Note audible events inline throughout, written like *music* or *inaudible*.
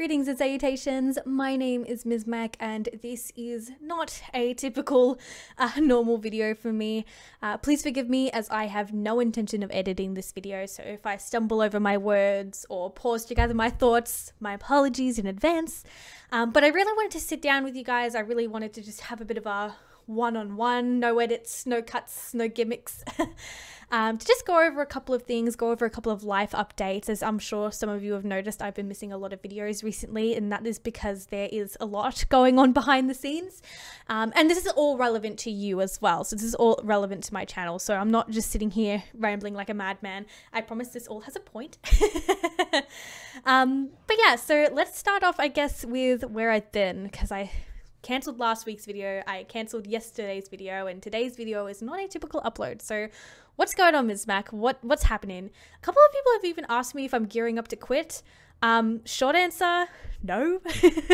Greetings and salutations. My name is Mysmak, and this is not a typical uh, normal video for me. Uh, please forgive me as I have no intention of editing this video, so if I stumble over my words or pause to gather my thoughts, my apologies in advance. Um, but I really wanted to sit down with you guys. I really wanted to just have a bit of a one on one, no edits, no cuts, no gimmicks. *laughs* um, to just go over a couple of things, go over a couple of life updates. As I'm sure some of you have noticed, I've been missing a lot of videos recently, and that is because there is a lot *laughs* going on behind the scenes. Um, and this is all relevant to you as well. So, this is all relevant to my channel. So, I'm not just sitting here rambling like a madman. I promise this all has a point. *laughs* um, but yeah, so let's start off, I guess, with where I've been, because I cancelled last week's video, I cancelled yesterday's video, and today's video is not a typical upload. So, what's going on, Mysmak? What what's happening? A couple of people have even asked me if I'm gearing up to quit. Um, short answer, no.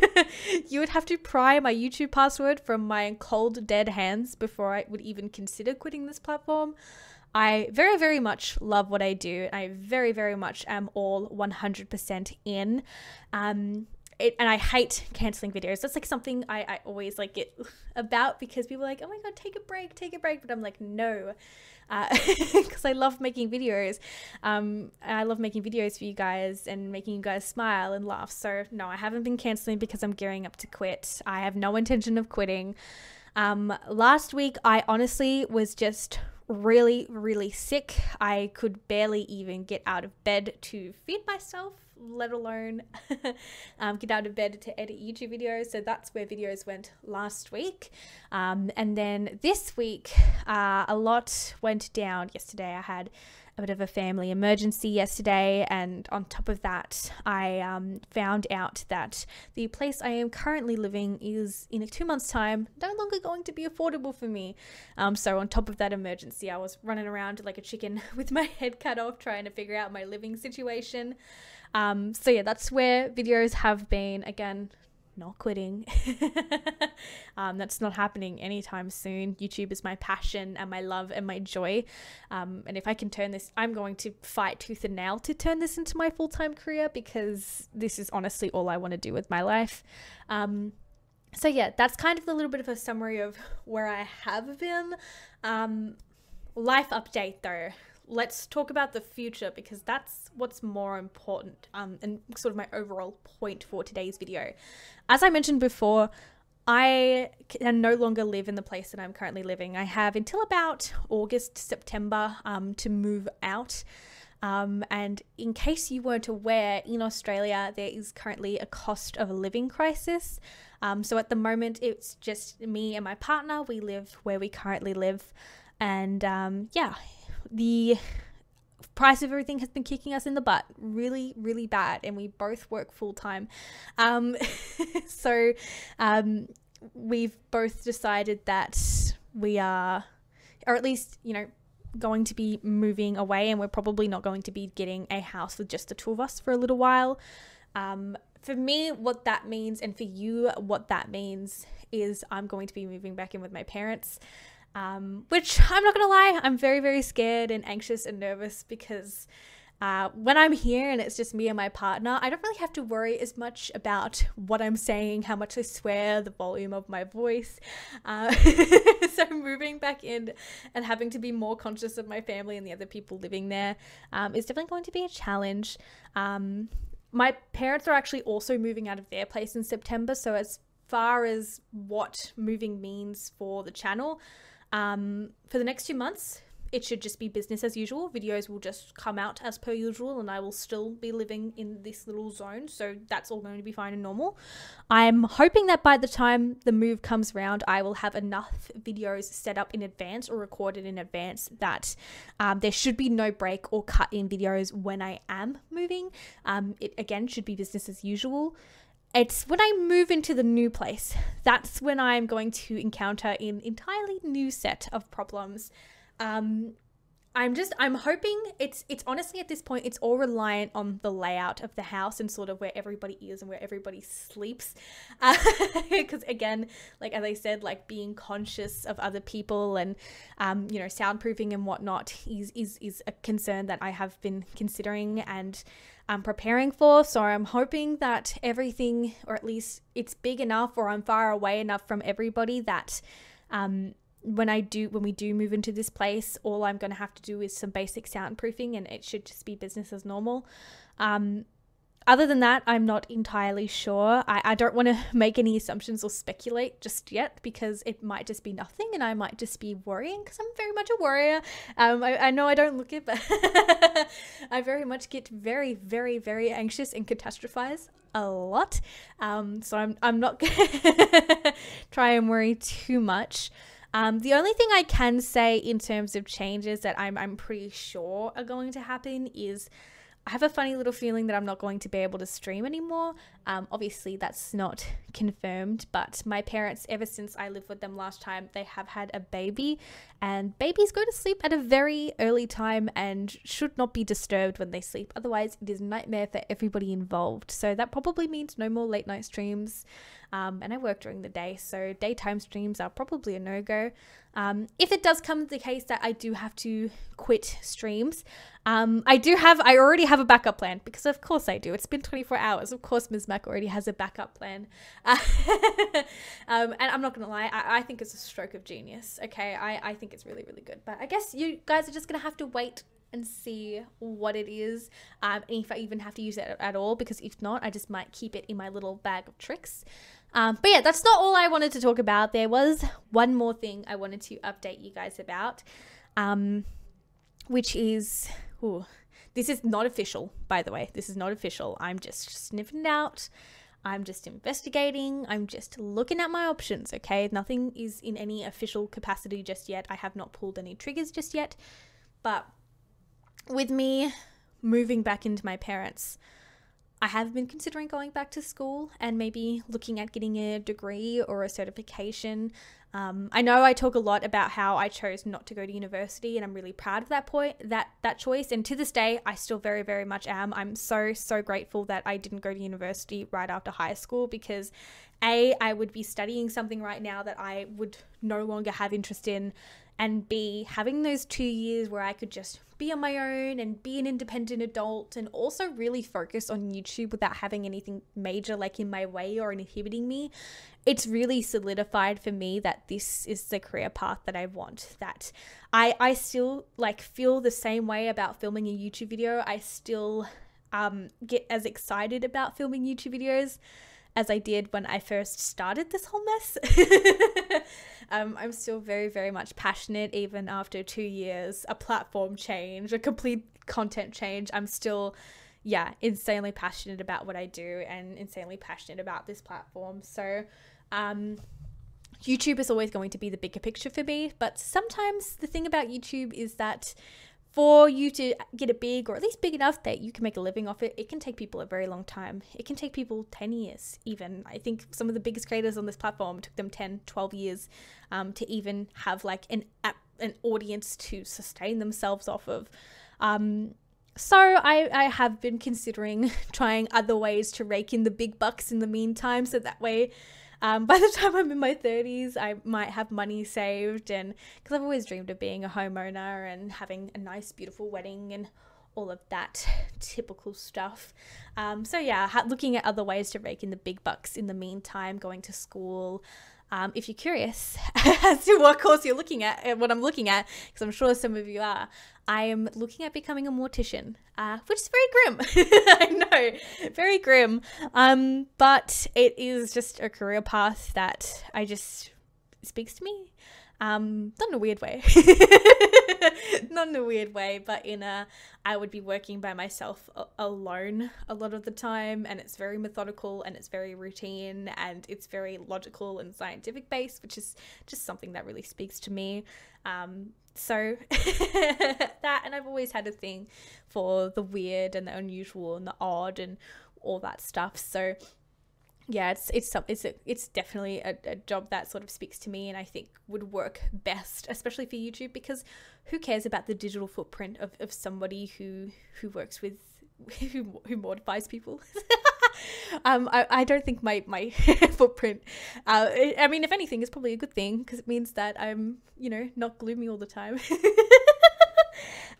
*laughs* you would have to pry my YouTube password from my cold, dead hands before I would even consider quitting this platform. I very, very much love what I do. I very, very much am all 100% in. Um, it, and I hate canceling videos. That's like something I, I always like get *laughs* about because people are like, oh my god, take a break, take a break. But I'm like, no, because uh, *laughs* I love making videos. Um, I love making videos for you guys and making you guys smile and laugh. So no, I haven't been canceling because I'm gearing up to quit. I have no intention of quitting. Um, last week, I honestly was just really, really sick. I could barely even get out of bed to feed myself let alone *laughs* um, get out of bed to edit YouTube videos. So that's where videos went last week. Um, and then this week, uh, a lot went down yesterday. I had a bit of a family emergency yesterday, and on top of that, I um, found out that the place I am currently living is in a two months' time no longer going to be affordable for me. Um, so, on top of that emergency, I was running around like a chicken *laughs* with my head cut off trying to figure out my living situation. Um, so yeah, that's where videos have been. Again, not quitting. *laughs* um, that's not happening anytime soon. YouTube is my passion and my love and my joy. Um, and if I can turn this, I'm going to fight tooth and nail to turn this into my full time career because this is honestly all I want to do with my life. Um, so yeah, that's kind of a little bit of a summary of where I have been. Um, life update though let's talk about the future because that's what's more important um, and sort of my overall point for today's video. As I mentioned before, I can no longer live in the place that I'm currently living. I have until about August, September um, to move out. Um, and in case you weren't aware, in Australia, there is currently a cost of living crisis. Um, so at the moment, it's just me and my partner. We live where we currently live. And um, yeah, the price of everything has been kicking us in the butt really really bad and we both work full time um, *laughs* so um, we've both decided that we are or at least you know going to be moving away and we're probably not going to be getting a house with just the two of us for a little while. Um, for me what that means and for you what that means is i'm going to be moving back in with my parents um, which I'm not gonna lie, I'm very, very scared and anxious and nervous because uh, when I'm here and it's just me and my partner, I don't really have to worry as much about what I'm saying, how much I swear, the volume of my voice. Uh, *laughs* so moving back in and having to be more conscious of my family and the other people living there um, is definitely going to be a challenge. Um, my parents are actually also moving out of their place in September, so as far as what moving means for the channel, um, for the next two months, it should just be business as usual. Videos will just come out as per usual, and I will still be living in this little zone. So that's all going to be fine and normal. I'm hoping that by the time the move comes around, I will have enough videos set up in advance or recorded in advance that um, there should be no break or cut in videos when I am moving. Um, it again should be business as usual it's when I move into the new place, that's when I'm going to encounter an entirely new set of problems. Um, I'm just I'm hoping it's it's honestly at this point it's all reliant on the layout of the house and sort of where everybody is and where everybody sleeps. Because *laughs* uh, again like as I said like being conscious of other people and um, you know soundproofing and whatnot is is is a concern that I have been considering and I'm preparing for. So I'm hoping that everything or at least it's big enough or I'm far away enough from everybody that um, when I do when we do move into this place, all I'm going to have to do is some basic soundproofing, and it should just be business as normal. Um, other than that, I'm not entirely sure. I, I don't want to *laughs* make any assumptions or speculate just yet because it might just be nothing and I might just be worrying because I'm very much a worrier. Um, I, I know I don't look it, but *laughs* I very much get very, very, very anxious and catastrophize a lot. Um, so I'm, I'm not *laughs* going to try and worry too much. Um, the only thing I can say in terms of changes that I'm, I'm pretty sure are going to happen is I have a funny little feeling that I'm not going to be able to stream anymore. Um, obviously, that's not *laughs* confirmed, but my parents, ever since I lived with them last time, they have had a baby, and babies go to sleep at a very early time and should not be disturbed when they sleep. Otherwise, it is a nightmare for everybody involved. So that probably means no more late night streams. Um, and I work during the day, so daytime streams are probably a no go. Um, if it does come to the case that I do have to quit streams, um, I do have, I already have a backup plan because of course I do. It's been 24 hours. Of course, Mysmak already has a backup plan. Uh, *laughs* um, and I'm not going to lie, I, I, think it's a stroke of genius. Okay. I, I think it's really, really good. But I guess you guys are just going to have to wait and see what it is um, if I even have to use it at all because if not I just might keep it in my little bag of tricks um, but yeah, that's not all I wanted to talk about. There was one more thing I wanted to update you guys about, um, which is, ooh, this is not official, by the way. This is not official. I'm just sniffing it out. I'm just investigating. I'm just looking at my options, okay? Nothing is in any official capacity just yet. I have not pulled any triggers just yet. But with me moving back into my parents' I have been considering going back to school and maybe looking at getting a degree or a certification. Um, I know I talk a lot about how I chose not to go to university, and I'm really proud of that point, that that choice. And to this day, I still very, very much am. I'm so so grateful that I didn't go to university right after high school because, a, I would be studying something right now that I would no longer have interest in, and B, having those two years where I could just be on my own and be an independent adult and also really focus on YouTube without having anything major like in my way or inhibiting me, it's really solidified for me that this is the career path that I want. That I I still like feel the same way about filming a YouTube video. I still um, get as excited about filming YouTube videos as I did when I first started this whole mess. *laughs* um, I'm still very, very much passionate, even after two years, a platform change, a complete content change. I'm still, yeah, insanely passionate about what I do and insanely passionate about this platform. So, um, YouTube is always going to be the bigger picture for me, but sometimes the thing about YouTube is that for you to get it big or at least big enough that you can make a living off it, it can take people a very long time. It can take people 10 years, even. I think some of the biggest creators on this platform took them 10, 12 years um, to even have like an app, an audience to sustain themselves off of. Um, so I, I have been considering *laughs* trying other ways to rake in the big bucks in the meantime, so that way um, *laughs* by the time I'm in my 30s, I might have money saved, and because I've always dreamed of being a homeowner and having a nice, beautiful wedding and all of that typical stuff. Um, so, yeah, looking at other ways to rake in the big bucks in the meantime, going to school, um, if you're curious *laughs* as to what course you're looking at and what I'm looking at, because I'm sure some of you are, I am looking at becoming a mortician, uh, which is very grim. *laughs* I know, very grim. Um, but it is just a career path that I just speaks to me. Um, not in a weird way. *laughs* not in a weird way, but in a I would be working by myself a- alone a lot of the time, and it's very methodical and it's very routine and it's very logical and scientific based, which is just something that really speaks to me. Um, so *laughs* that, and I've always had a thing for the weird and the unusual and the odd and all that stuff. So yeah, it's it's some it's a, it's definitely a, a job that sort of speaks to me, and I think would work best, especially for YouTube, because who cares about the digital footprint of, of somebody who who works with *laughs* who, who mortifies people. *laughs* um, I, I don't think my my *laughs* footprint. Uh, I mean, if anything, is probably a good thing because it means that I'm you know not gloomy all the time.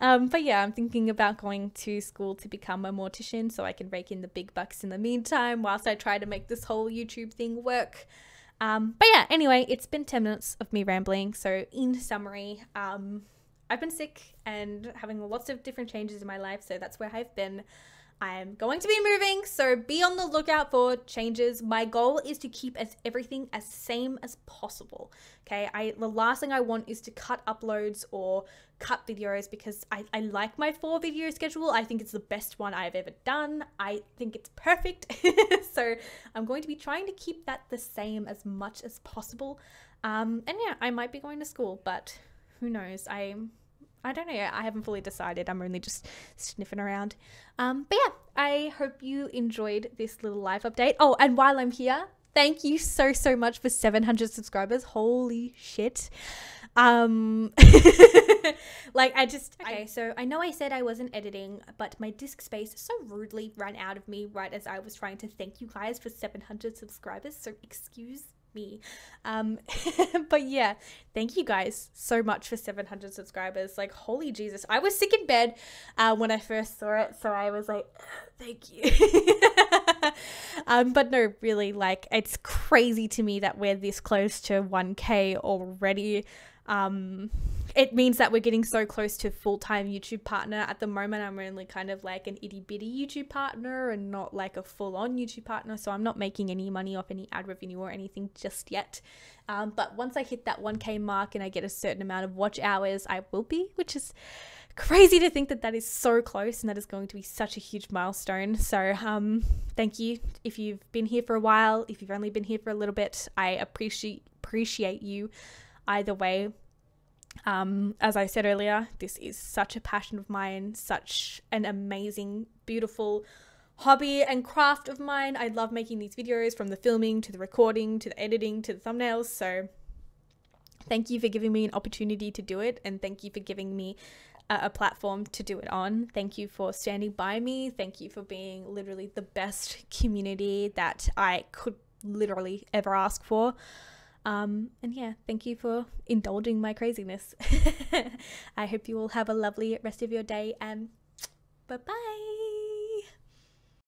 Um, but yeah, I'm thinking about going to school to become a mortician so I can rake in the big bucks in the meantime whilst I try to make this whole YouTube thing work. Um, but yeah, anyway, it's been 10 minutes of me rambling. So, in summary, um, I've been sick and having lots of different changes in my life. So, that's where I've been. I'm going to be moving, so be on the lookout for changes. My goal is to keep as everything as same as possible. Okay, I the last thing I want is to cut uploads or cut videos because I, I like my four video schedule. I think it's the best one I've ever done. I think it's perfect. *laughs* so I'm going to be trying to keep that the same as much as possible. Um, and yeah, I might be going to school, but who knows? I I don't know. I haven't fully decided. I'm only just sniffing around. Um, but yeah, I hope you enjoyed this little live update. Oh, and while I'm here, thank you so so much for 700 subscribers. Holy shit. Um *laughs* like I just okay, so I know I said I wasn't editing, but my disk space so rudely ran out of me right as I was trying to thank you guys for 700 subscribers. So excuse me. Um, *laughs* but yeah, thank you guys so much for 700 subscribers. Like, holy Jesus. I was sick in bed uh, when I first saw it, so I was like, *sighs* thank you. *laughs* um, but no, really, like, it's crazy to me that we're this close to 1K already. Um, it means that we're getting so close to full-time YouTube partner. At the moment, I'm only kind of like an itty bitty YouTube partner and not like a full-on YouTube partner. So I'm not making any money off any ad revenue or anything just yet. Um, but once I hit that 1K mark and I get a certain amount of watch hours, I will be, which is crazy to think that that is so close and that is going to be such a huge milestone. So, um, thank you if you've been here for a while. If you've only been here for a little bit, I appreciate appreciate you either way. Um, as I said earlier, this is such a passion of mine, such an amazing, beautiful hobby and craft of mine. I love making these videos from the filming to the recording to the editing to the thumbnails. So, thank you for giving me an opportunity to do it, and thank you for giving me a, a platform to do it on. Thank you for standing by me. Thank you for being literally the best community that I could literally ever ask for. Um, and yeah, thank you for indulging my craziness. *laughs* I hope you all have a lovely rest of your day and bye bye.